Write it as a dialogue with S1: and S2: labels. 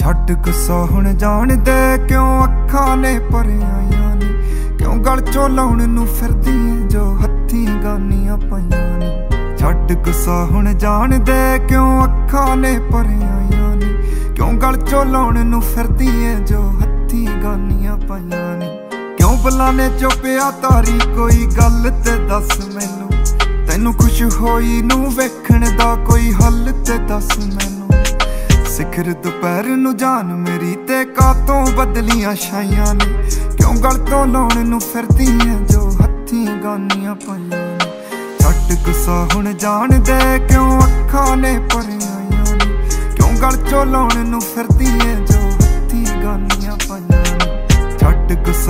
S1: ਛੱਡ ਗੁੱਸਾ ਹੁਣ ਜਾਣ ਦੇ ਕਿਉਂ ਅੱਖਾਂ ਨੇ ਭਰਿਆਈਆਂ ਨੀ ਕਿਉਂ ਗਲ ਚੋਂ ਲਾਉਣ ਨੂੰ ਫਿਰਦੀ ਏ ਜੋ ਹੱਥੀਂ ਗਾਨੀਆਂ ਪਈਆਂ ਨੀ? ਛੱਡ ਗੁੱਸਾ ਹੁਣ ਜਾਣਦੇ ਕਿਉਂ ਅੱਖਾਂ ਨੇ ਭਰਿਆਈਆਂ ਨੀ ਕਿਉਂ ਗਲ ਚੋਂ ਲਾਉਣ ਨੂੰ ਫਿਰਦੀ ਏ ਜੋ ਹੱਥੀਂ ਗਾਨੀਆਂ ਪਈਆਂ ਨੀ? ਕਿਉਂ ਬਲਾਨੇ ਚੁੱਪਿਆ ਤਾਰੀ? ਕੋਈ ਗੱਲ ਤੇ ਦੱਸ ਮੈਨੂੰ। ਤੈਨੂੰ ਖੁਸ਼ ਹੋਈ ਨੂੰ ਵੇਖਣ ਦਾ ਕੋਈ ਹੱਲ ਤੇ ਦੱਸ ਮੈਨੂੰ। ਸਿਖਰ ਦੁਪਹਿਰ ਨੂੰ ਜਾਨ ਮੇਰੀ ਤੇ ਕਾਤੋਂ ਬਦਲੀਆਂ ਛਾਈਆਂ ਨੇ? ਕਿਉਂ ਗਲ ਤੋਂ ਲਾਉਣ ਨੂੰ ਫਿਰਦੀ ਜੋ ਹੱਥੀਂ ਗਾਨੀਆਂ ਪਾਈਆਂ ਨੇ? ਛੱਡ ਗੁੱਸਾ ਹੁਣ ਜਾਣ ਦੇ, ਕਿਉਂ ਅੱਖਾਂ ਨੇ ਭਰਿਆਈਆਂ ਨੇ? ਕਿਉਂ ਗਲ ਚੋਂ ਲਾਉਣ ਨੂੰ ਫਿਰਦੀਆਂ ਜੋ ਹੱਥੀਂ ਗਾਨੀਆਂ ਪਾਈਆਂ ਨੇ? ਛੱਡ ਗੁੱਸਾ